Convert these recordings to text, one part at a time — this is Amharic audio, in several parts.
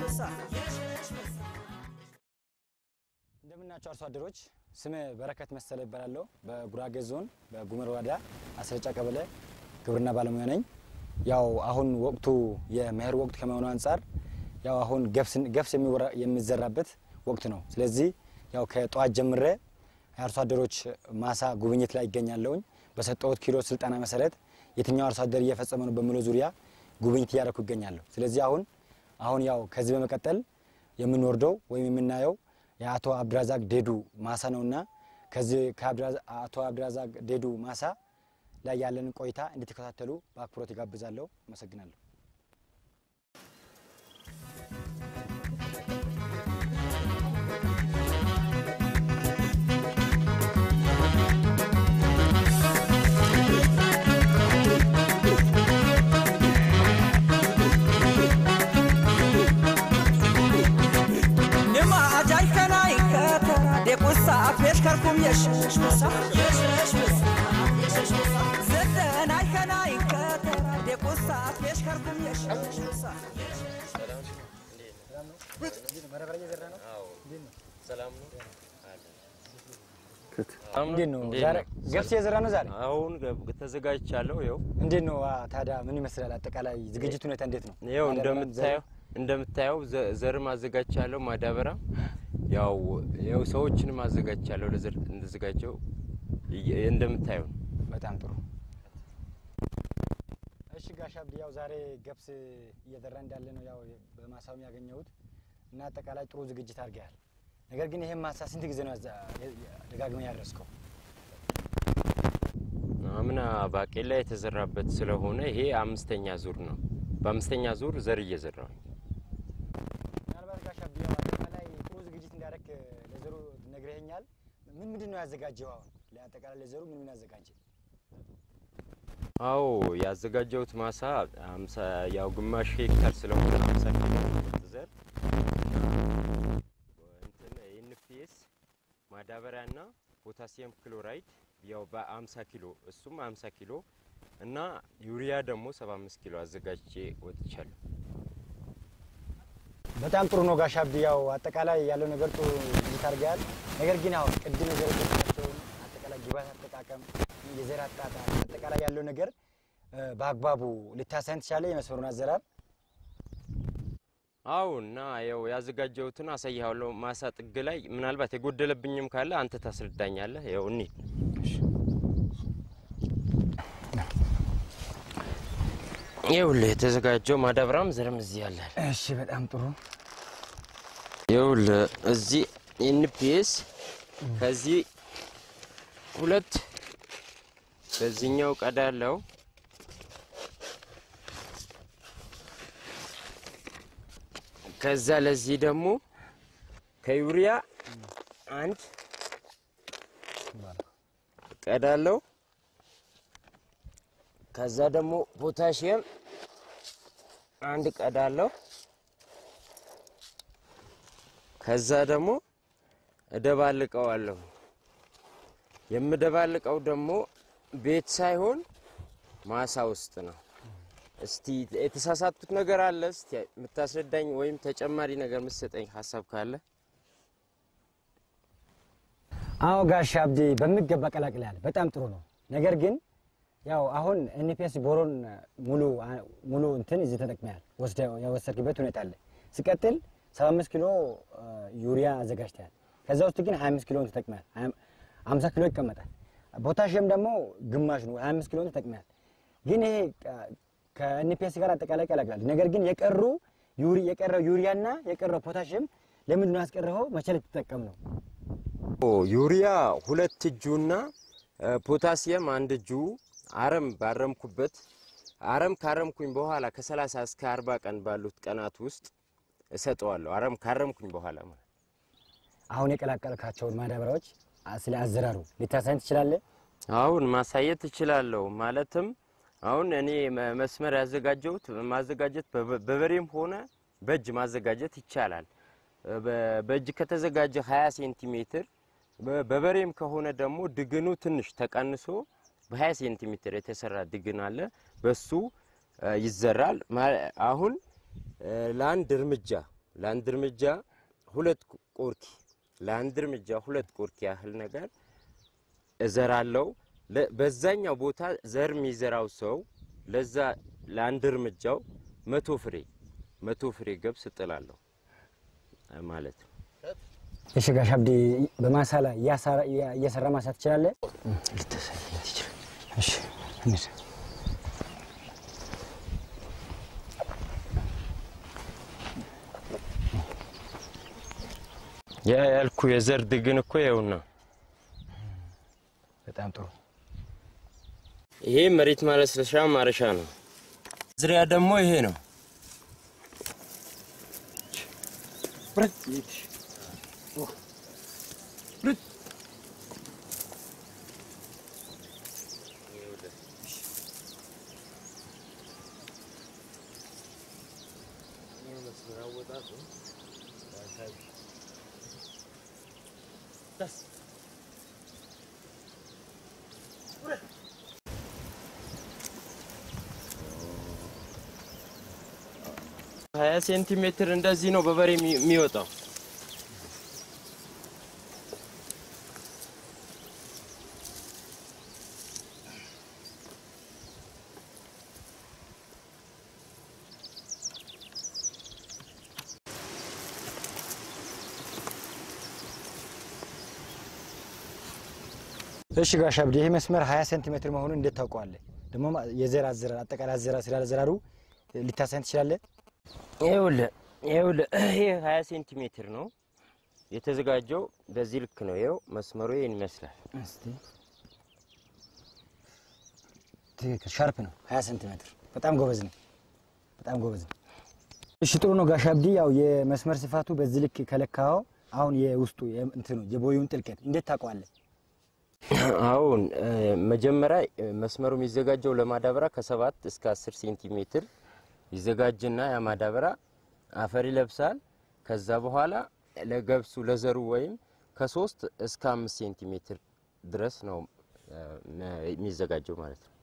ምሳ እንደምናቸው አርሶ አደሮች ስሜ በረከት መሰለ ይባላለሁ። በጉራጌ ዞን በጉመር ወረዳ አስረጫ ቀበሌ ግብርና ባለሙያ ነኝ። ያው አሁን ወቅቱ የመኸር ወቅት ከመሆኑ አንጻር ያው አሁን ገብስ የሚዘራበት ወቅት ነው። ስለዚህ ያው ከጠዋት ጀምሬ የአርሶ አደሮች ማሳ ጉብኝት ላይ ይገኛለሁኝ። በሰጠሁት ኪሎ ስልጠና መሰረት የትኛው አርሶ አደር እየፈጸመ ነው በሚለው ዙሪያ ጉብኝት እያደረኩ ይገኛለሁ። ስለዚህ አሁን አሁን ያው ከዚህ በመቀጠል የምንወርደው ወይም የምናየው የአቶ አብድራዛቅ ዴዱ ማሳ ነውና ከዚህ ከአቶ አብድራዛቅ ዴዱ ማሳ ላይ ያለንን ቆይታ እንድትከታተሉ በአክብሮት ይጋብዛለሁ። አመሰግናለሁ። ዴቁሳ ፔሽከርኩም የሽሽ ምሳ እንዴት ነው? ገብስ የዘራ ነው ዛሬ? አሁን ተዘጋጅቻለሁ። ይኸው እንዴት ነው ታዲያ ምን ይመስላል? አጠቃላይ ዝግጅት ሁኔታ እንዴት ነው? ይኸው እንደምታየው እንደምታየው ዘርም አዘጋጅቻለሁ፣ ማዳበሪያ ያው ያው ሰዎችንም አዘጋጅቻለሁ ለዘር እንደዘጋጀው እንደምታየው ነው። በጣም ጥሩ። እሺ ጋሽ አብዲ፣ ያው ዛሬ ገብስ እየዘራ እንዳለ ነው ያው በማሳውም ያገኘሁት እና አጠቃላይ ጥሩ ዝግጅት አድርገሃል። ነገር ግን ይሄን ማሳ ስንት ጊዜ ነው ደጋግመህ ያደረስከው? አምና ባቄላ የተዘራበት ስለሆነ ይሄ አምስተኛ ዙር ነው። በአምስተኛ ዙር ዘር እየዘራው ምናልባት ጋሽ አብዲ፣ ያው አጠቃላይ ጥሩ ዝግጅት እንዳደረክ ለዘሩ ነግረኸኛል። ምን ምንድን ነው ያዘጋጀው? አሁን ለአጠቃላይ ለዘሩ ምን ምን ያዘጋጀ? አዎ ያዘጋጀሁት ማሳ ያው ግማሽ ሄክታር ስለሆነ ኪሎ ዘር NPS ማዳበሪያና potassium chloride ያው በአምሳ ኪሎ እሱም አምሳ ኪሎ እና ዩሪያ ደግሞ ሰባ አምስት ኪሎ አዘጋጅቼ ወጥቻለሁ። በጣም ጥሩ ነው ጋሽ አብዲ። ያው አጠቃላይ ያለው ነገር ጥሩ አድርገሃል። ነገር ግን አሁን ቅድም የዘረዘርካቸውን አጠቃላይ ግብዓት አጠቃቀም፣ የዘር አጣጣል፣ አጠቃላይ ያለው ነገር በአግባቡ ልታሳይን ትችላለህ? የመስመሩን አዘራር አዎ እና ያው ያዘጋጀሁትን አሳይሃለሁ። ማሳ ጥግ ላይ ምናልባት የጎደለብኝም ካለ አንተ ታስረዳኛለህ። ያው እኔ ይኸውልህ የተዘጋጀው ማዳበሪያም ዘርም እዚህ ያለ እሺ፣ በጣም ጥሩ። ይኸውልህ እዚህ NPS ከዚህ ሁለት በዚህኛው ቀዳለው ከዛ ለዚህ ደግሞ ከዩሪያ አንድ ቀዳለው ከዛ ደግሞ ፖታሽየም አንድ ቀዳለው ከዛ ደግሞ እደባልቀዋለሁ። የምደባልቀው ደግሞ ቤት ሳይሆን ማሳ ውስጥ ነው። እስቲ የተሳሳትኩት ነገር አለ? እስቲ የምታስረዳኝ ወይም ተጨማሪ ነገር የምትሰጠኝ ሀሳብ ካለ አዎ ጋሽ አብዲ በሚገባ ቀላቅለሃል። በጣም ጥሩ ነው። ነገር ግን ያው አሁን NPS boron ሙሉ ሙሉ እንትን እዚህ ተጠቅመሃል ወስደ የወሰድክበት ሁኔታ አለ። ሲቀጥል 75 ኪሎ ዩሪያ አዘጋጅተሃል። ከዛ ውስጥ ግን 25 ኪሎን ተጠቅመሃል። 50 ኪሎ ይቀመጣል። ፖታሽየም ደግሞ ግማሽ ነው፣ 25 ኪሎን ተጠቅመሃል። ግን ይሄ ከ NPS ጋር አጠቃላይ ቀላቅላል። ነገር ግን የቀሩ የቀረው ዩሪያና የቀረው ፖታሽየም ለምንድን ነው ያስቀረኸው? መቼ ልትጠቀም ነው? ዩሪያ ሁለት እጁና ፖታሲየም አንድ እጁ አረም ባረምኩበት አረም ካረምኩኝ በኋላ ከ30 እስከ 40 ቀን ባሉት ቀናት ውስጥ እሰጠዋለሁ። አረም ካረምኩኝ በኋላ ማለት አሁን የቀላቀልካቸውን ማዳበሪያዎች ስለ አዘራሩ ልታሳይን ትችላለህ? አሁን ማሳየት እችላለሁ። ማለትም አሁን እኔ መስመር ያዘጋጀሁት ማዘጋጀት በበ- በበሬም ሆነ በእጅ ማዘጋጀት ይቻላል። በእጅ ከተዘጋጀ 20 ሴንቲሜትር በበሬም ከሆነ ደግሞ ድግሩ ትንሽ ተቀንሶ በ20 ሴንቲሜትር የተሰራ ድግር አለ። በሱ ይዘራል። አሁን ለአንድ እርምጃ ለአንድ እርምጃ ሁለት ቆርኪ ለአንድ እርምጃ ሁለት ቆርኪ ያህል ነገር እዘራለው። ለ- በዛኛው ቦታ ዘር የሚዘራው ሰው ለዛ ለአንድ እርምጃው መቶ ፍሬ መቶ ፍሬ ገብስ እጥላለሁ ማለት ነው። እሺ ጋሽ አብዲ በማሳ ላይ እየሰራ ማሳት ትችላለህ? እሺ ያ ያልኩ የዘር ድግን እኮ ይኸውና፣ በጣም ጥሩ። ይሄ መሬት ማለስለሻ ማረሻ ነው። ዝሪያ ደግሞ ይሄ ነው። ሀያ ሴንቲሜትር እንደዚህ ነው በበሬ የሚ- የሚወጣው። እሺ ጋሽ አብዲ ይሄ መስመር 20 ሴንቲሜትር መሆኑን እንዴት ታውቀዋለህ? ደግሞ የዘር አዘራር አጠቃላይ አዘራር ስለ አዘራሩ ልታሳይን ትችላለህ? ይኸውልህ ይኸውልህ ይሄ ሀያ ሴንቲሜትር ነው የተዘጋጀው። በዚህ ልክ ነው። ይኸው መስመሩ ይህን ይመስላል። እስቲ ትክክል፣ sharp ነው 20 ሴንቲሜትር። በጣም ጎበዝ ነው። በጣም ጎበዝ ነው። እሺ ጥሩ ነው ጋሽ አብዲ። ያው የመስመር ስፋቱ በዚህ ልክ ከለካው አሁን የውስጡ እንትኑ የቦዩን ጥልቀት እንዴት ታውቀዋለህ? አሁን መጀመሪያ መስመሩ የሚዘጋጀው ለማዳበሪያ ከሰባት እስከ አስር ሴንቲሜትር ይዘጋጅና ያ ማዳበሪያ አፈር ይለብሳል። ከዛ በኋላ ለገብሱ ለዘሩ ወይም ከሶስት እስከ አምስት ሴንቲሜትር ድረስ ነው የሚዘጋጀው ማለት ነው።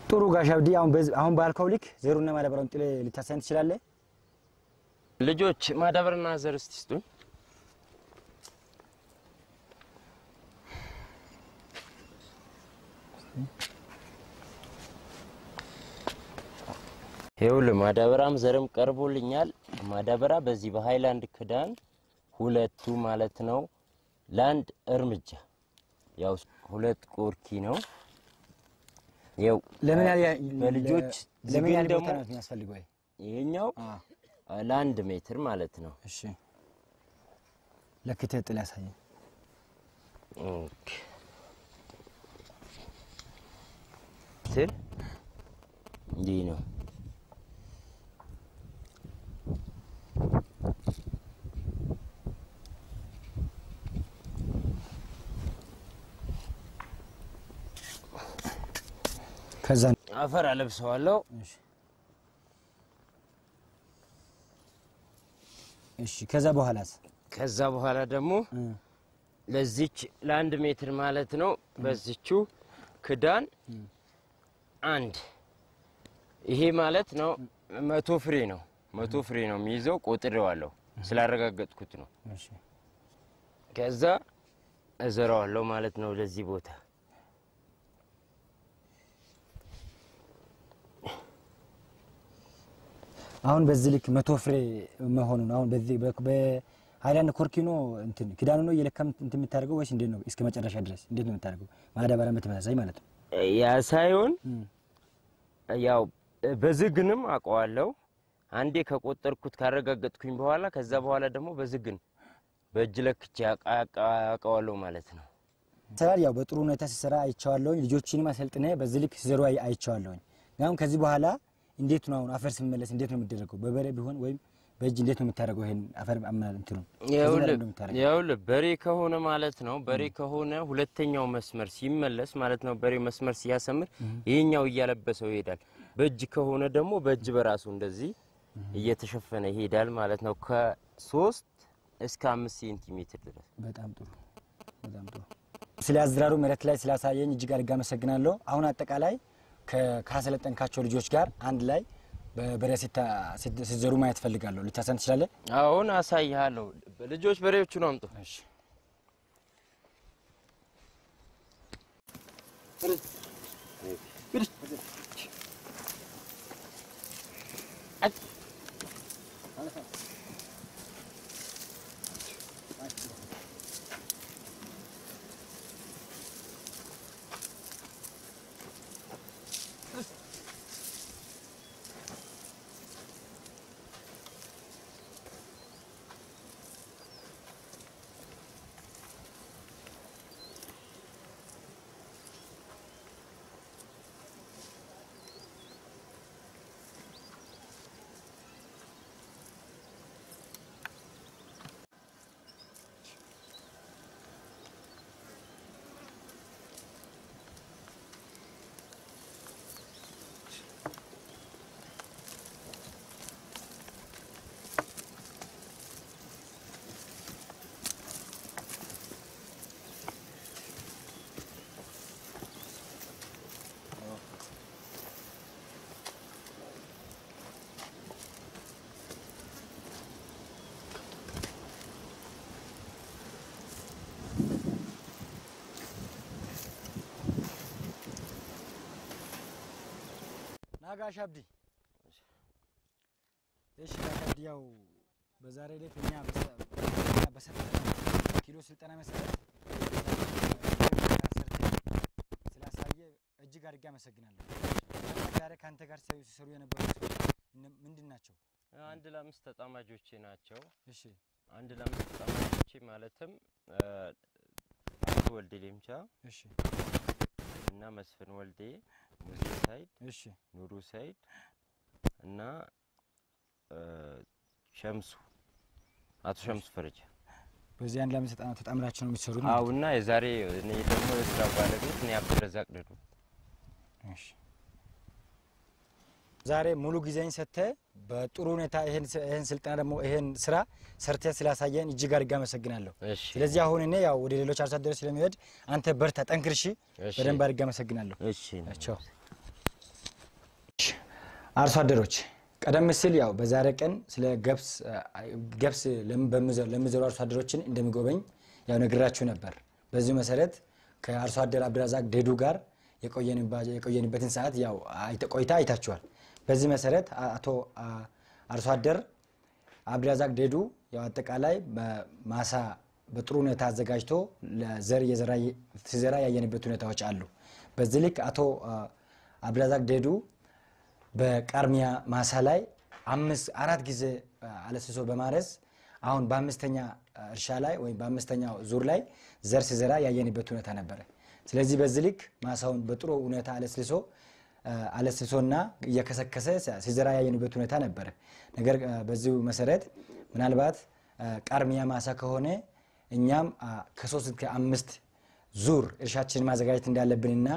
ጥሩ ጋሽ አብዲ። አሁን ባልከው ልክ ዘሩና ማዳበሪያውን ጥለህ ልታሳይን ትችላለህ? ልጆች ማዳበሪያና ዘር እስቲ ስጡኝ። ይኸውልህ ማዳበሪያም ዘርም ቀርቦልኛል። ማዳበሪያ በዚህ በሃይላንድ ክዳን ሁለቱ ማለት ነው ለአንድ እርምጃ ያው ሁለት ቆርኪ ነው። ያው ለምን በልጆች ለምን ደግሞ ቦታ ነው የሚያስፈልገው? ይሄ? ይሄኛው ለአንድ ሜትር ማለት ነው። እሺ ለክተህ ያሳየኝ። okay ትል እንዲህ ነው። ከዛ አፈር አለብሰዋለሁ። እሺ ከዛ በኋላስ ከዛ በኋላ ደግሞ ለዚች ለአንድ ሜትር ማለት ነው በዚቹ ክዳን አንድ ይሄ ማለት ነው መቶ ፍሬ ነው። መቶ ፍሬ ነው የሚይዘው። ቆጥሬዋለሁ ስላረጋገጥኩት ነው። ከዛ እዘራዋለሁ ማለት ነው ለዚህ ቦታ አሁን በዚህ ልክ መቶ ፍሬ መሆኑን አሁን በዚህ በሀይላንድ ኮርኪኖ እንትን ክዳኑ ነው እየለካም እንትን የምታደርገው ወይስ እንዴት ነው? እስከ መጨረሻ ድረስ እንዴት ነው የምታደርገው? ማዳበሪያ በተመሳሳይ ማለት ነው። ያ ሳይሆን ያው በዝግንም አውቀዋለሁ። አንዴ ከቆጠርኩት ካረጋገጥኩኝ በኋላ ከዛ በኋላ ደግሞ በዝግን በእጅ ለክቼ አውቀዋለሁ ማለት ነው። ስራል ያው በጥሩ ሁኔታ ሲሰራ አይቼዋለሁኝ። ልጆችንም አሰልጥነ በዚህ ልክ ሲዘሩ አይ- አይቼዋለሁኝ። ግን አሁን ከዚህ በኋላ እንዴት ነው አሁን አፈር ሲመለስ እንዴት ነው የሚደረገው? በበሬ ቢሆን ወይም በእጅ እንዴት ነው የምታደርገው? ይሄን አፈር እንትኑ ይኸውልህ በሬ ከሆነ ማለት ነው በሬ ከሆነ ሁለተኛው መስመር ሲመለስ ማለት ነው በሬ መስመር ሲያሰምር ይሄኛው እያለበሰው ይሄዳል። በእጅ ከሆነ ደግሞ በእጅ በራሱ እንደዚህ እየተሸፈነ ይሄዳል ማለት ነው ከሶስት እስከ አምስት ሴንቲሜትር ድረስ በጣም ጥሩ በጣም ጥሩ። ስለ አዝራሩ መሬት ላይ ስላሳየኝ እጅግ አድርጌ አመሰግናለሁ። አሁን አጠቃላይ ካሰለጠንካቸው ልጆች ጋር አንድ ላይ በበሬ ሲዘሩ ማየት ፈልጋለሁ። ልታሳን ትችላለህ? አሁን አሳይሃለሁ። ልጆች በሬዎቹን አምጡ። እሺ። ናጋሽ አብዲ እሺ ጋሽ አብዲ ያው በዛሬ ዕለት እኛ በሰ- እኛ በሰጠነው ኪሎ ስልጠና መሰረት ስላሳየ እጅግ አድርጌ አመሰግናለሁ። ዛሬ ከአንተ ጋር ሲሰሩ የነበሩ ሰዎች ምንድን ናቸው? አንድ ለአምስት ተጣማጆቼ ናቸው። እሺ አንድ ለአምስት ተጣማጆቼ ማለትም አቶ ወልዴ ሌምቻ እሺ እና መስፍን ወልዴ፣ ሙዜ ሳይድ፣ እሺ ኑሩ ሳይድ እና ሸምሱ አቶ ሸምሱ ፈረጃ በዚህ አንድ ለአምስት ተጣ- ተጣምራችሁ ነው የምትሰሩት? አው እና የዛሬ እኔ ደግሞ የስራ ባለቤት እኔ አብዱረዛቅ ደዱ እሺ ዛሬ ሙሉ ጊዜን ሰጥተህ በጥሩ ሁኔታ ይሄን ስልጠና ደግሞ ይሄን ስራ ሰርተህ ስላሳየን እጅግ አድርጌ አመሰግናለሁ። ስለዚህ አሁን እኔ ያው ወደ ሌሎች አርሶ አደሮች ስለሚሄድ አንተ በርታ፣ ጠንክር። እሺ እሺ በደንብ አድርጌ አመሰግናለሁ። እሺ ቻው። አርሶ አደሮች ቀደም ሲል ያው በዛሬ ቀን ስለ ገብስ ለሚዘሩ አርሶ አደሮችን እንደሚጎበኝ ያው ነግራችሁ ነበር። በዚሁ መሰረት ከአርሶ አደር አብድራዛቅ ዴዱ ጋር የቆየንበትን ሰዓት ያው ቆይታ አይታችኋል። በዚህ መሰረት አቶ አርሶ አደር አብድራዛቅ ዴዱ ያው አጠቃላይ በማሳ በጥሩ ሁኔታ አዘጋጅቶ ለዘር ሲዘራ ያየንበት ሁኔታዎች አሉ። በዚህ ልክ አቶ አ፣ አብድራዛቅ ዴዱ በቃርሚያ ማሳ ላይ አራት ጊዜ አ፣ አለስልሶ በማረስ አሁን በአምስተኛ እርሻ ላይ ወይም በአምስተኛው ዙር ላይ ዘር ሲዘራ ያየንበት ሁኔታ ነበረ። ስለዚህ በዚህ ልክ ማሳውን በጥሩ ሁኔታ አለስልሶ አለስልሶና እየከሰከሰ ሲዘራ ያየንበት ሁኔታ ነበረ። ነገር በዚሁ መሰረት ምናልባት ቃርሚያ ማሳ ከሆነ እኛም ከሶስት እስከ አምስት ዙር እርሻችንን ማዘጋጀት እንዳለብንና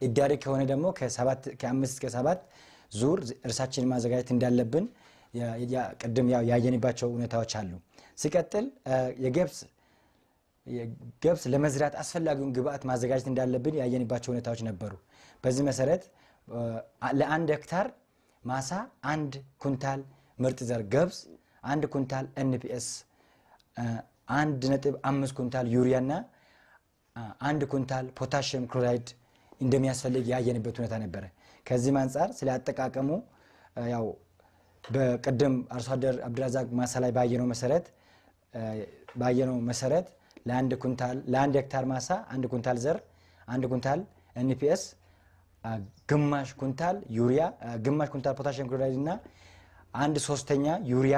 እዳሪ ከሆነ ደግሞ ከአምስት እስከ ዙር እርሳችንን ማዘጋጀት እንዳለብን ቅድም ያየንባቸው ሁኔታዎች አሉ። ሲቀጥል የገብስ ገብስ ለመዝራት አስፈላጊውን ግብአት ማዘጋጀት እንዳለብን ያየንባቸው ሁኔታዎች ነበሩ። በዚህ መሰረት ለአንድ ሄክታር ማሳ አንድ ኩንታል ምርጥ ዘር ገብስ፣ አንድ ኩንታል NPS፣ አንድ ነጥብ አምስት ኩንታል ዩሪያና አንድ ኩንታል potassium chloride እንደሚያስፈልግ ያየንበት ሁኔታ ነበረ። ከዚህም አንጻር ስለ አጠቃቀሙ ያው በቅድም አርሶ አደር አብድራዛቅ ማሳ ላይ ባየነው መሰረት ባየነው መሰረት ለአንድ ኩንታል ለአንድ ሄክታር ማሳ አንድ ኩንታል ዘር አንድ ኩንታል NPS ግማሽ ኩንታል ዩሪያ ግማሽ ኩንታል potassium chloride እና አንድ ሶስተኛ ዩሪያ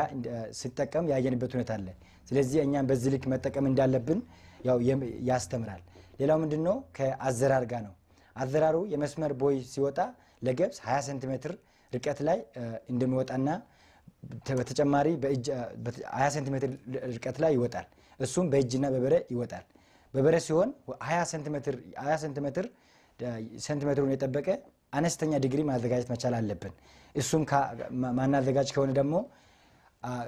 ሲጠቀም ያየንበት ሁኔታ አለ። ስለዚህ እኛም በዚህ ልክ መጠቀም እንዳለብን ያው ያስተምራል። ሌላው ምንድን ነው? ከአዘራር ጋር ነው። አዘራሩ የመስመር ቦይ ሲወጣ ለገብስ 20 ሴንቲሜትር ርቀት ላይ እንደሚወጣና በተጨማሪ በእጅ አ፣ በተ- 20 ሴንቲሜትር ርቀት ላይ ይወጣል። እሱም በእጅና በበሬ ይወጣል። በበሬ ሲሆን 20 ሴንቲሜትር 20 ሴንቲሜትር ሴንቲሜትሩን የጠበቀ አነስተኛ ድግር ማዘጋጀት መቻል አለብን። እሱም የማናዘጋጅ ከሆነ ደግሞ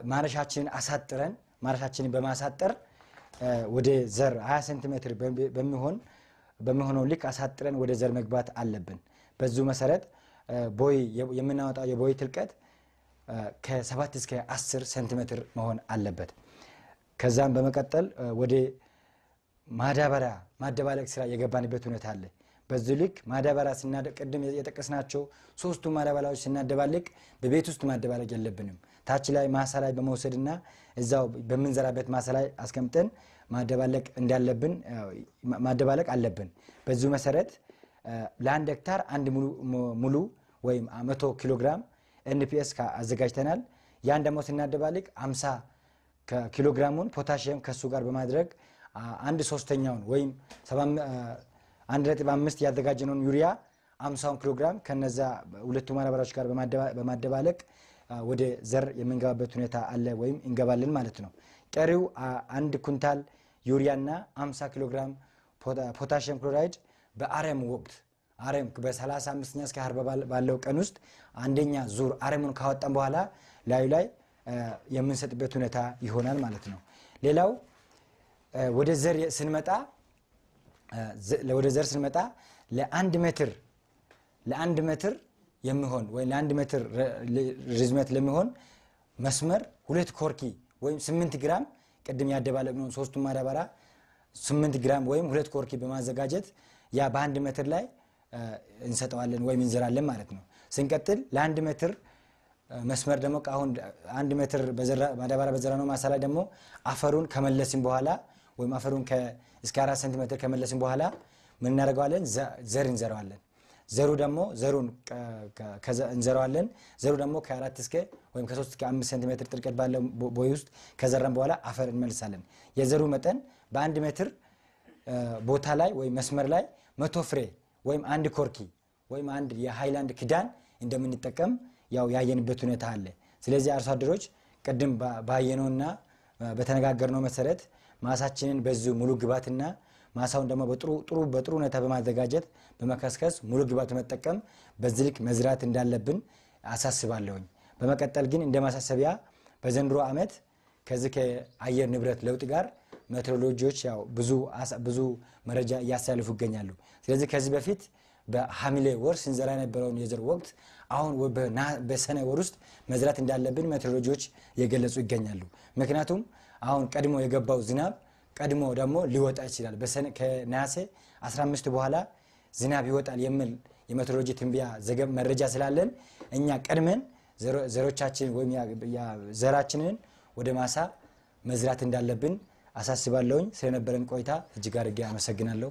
ማረሻችንን አሳጥረን ማረሻችንን በማሳጠር ወደ ዘር 20 ሴንቲሜትር በሚ- በሚሆን በሚሆነው ልክ አሳጥረን ወደ ዘር መግባት አለብን። በዚሁ መሰረት ቦይ የምናወጣው የቦይ ጥልቀት እ፣ ከ7 እስከ 10 ሴንቲሜትር መሆን አለበት። ከዛም በመቀጠል ወደ ማዳበሪያ ማደባለቅ ስራ የገባንበት ሁኔታ አለ። በዚህ ልክ ማዳበሪያ ቅድም የጠቀስናቸው ሶስቱ ማዳበሪያዎች ስናደባልቅ በቤት ውስጥ ማደባለቅ የለብንም። ታች ላይ ማሳ ላይ በመውሰድና እዛው በምንዘራበት ማሳ ላይ አስቀምጠን ማደባለቅ እንዳለብን ማደባለቅ አለብን። በዚሁ መሰረት ለአንድ ሄክታር አንድ ሙሉ ወይም መቶ ኪሎ ግራም NPS አዘጋጅተናል። ያን ደግሞ ስናደባልቅ 50 ከኪሎግራሙን ፖታሽየም ከእሱ ጋር በማድረግ አንድ ሶስተኛውን ወይም ሰባ- አ, አንድ ነጥብ አምስት ያዘጋጀነውን ዩሪያ አምሳውን ኪሎግራም ከነዛ ሁለቱ ማዳበሪያዎች ጋር በማደባ- በማደባለቅ ወደ ዘር የምንገባበት ሁኔታ አለ ወይም እንገባለን ማለት ነው። ቀሪው አንድ ኩንታል ዩሪያና 50 ኪሎግራም pota- potassium chloride በአረም ወቅት አረም በ35ኛ እስከ 40 ባለው ቀን ውስጥ አንደኛ ዙር አረሙን ካወጣን በኋላ ላዩ ላይ የምንሰጥበት ሁኔታ ይሆናል ማለት ነው። ሌላው ወደ ዘር ስንመጣ ወደ ዘር ስንመጣ ለአንድ ሜትር ለአንድ ሜትር የሚሆን ወይም ለአንድ ሜትር ርዝመት ለሚሆን መስመር ሁለት ኮርኪ ወይም ስምንት ግራም ቅድም ያደባለቅነውን ሶስቱን ማዳበሪያ ስምንት ግራም ወይም ሁለት ኮርኪ በማዘጋጀት ያ በአንድ ሜትር ላይ እንሰጠዋለን ወይም እንዘራለን ማለት ነው። ስንቀጥል ለአንድ ሜትር መስመር ደግሞ አሁን አንድ ሜትር ማዳበሪያ በዘራነው ማሳ ላይ ደግሞ አፈሩን ከመለስን በኋላ ወይም አፈሩን እስከ አራት ሴንቲሜትር ከመለስን በኋላ ምን እናደርገዋለን? ዘር እንዘራዋለን። ዘሩ ደግሞ ዘሩን እንዘራዋለን። ዘሩ ደግሞ ከአራት እስከ ወይም ከሶስት እስከ አምስት ሴንቲሜትር ጥልቀት ባለው ቦይ ውስጥ ከዘራን በኋላ አፈር እንመልሳለን። የዘሩ መጠን በአንድ ሜትር ቦታ ላይ ወይም መስመር ላይ መቶ ፍሬ ወይም አንድ ኮርኪ ወይም አንድ የሃይላንድ ክዳን እንደምንጠቀም ያው ያየንበት ሁኔታ አለ። ስለዚህ አርሶ አደሮች ቅድም ባየነውና በተነጋገርነው መሰረት ማሳችንን በዚሁ ሙሉ ግብዓትና ማሳውን ደግሞ በጥሩ ጥሩ በጥሩ ሁኔታ በማዘጋጀት በመከስከስ ሙሉ ግብዓት በመጠቀም በዚህ መዝራት እንዳለብን አሳስባለሁኝ። በመቀጠል ግን እንደ ማሳሰቢያ በዘንድሮ ዓመት ከዚህ ከአየር ንብረት ለውጥ ጋር ሜትሮሎጂዎች ያው ብዙ መረጃ እያስተላልፉ ይገኛሉ። ስለዚህ ከዚህ በፊት በሐምሌ ወር ስንዘራ የነበረውን የዘር ወቅት አሁን በሰኔ ወር ውስጥ መዝራት እንዳለብን ሜትሮሎጂዎች እየገለጹ ይገኛሉ። ምክንያቱም አሁን ቀድሞ የገባው ዝናብ ቀድሞ ደግሞ ሊወጣ ይችላል። ከነሐሴ 15 በኋላ ዝናብ ይወጣል የሚል የሜትሮሎጂ ትንበያ መረጃ ስላለን እኛ ቀድመን ዘሮ- ዘሮቻችን ወይም ዘራችንን ወደ ማሳ መዝራት እንዳለብን አሳስባለሁኝ። ስለነበረን ቆይታ እጅግ አድርጌ አመሰግናለሁ።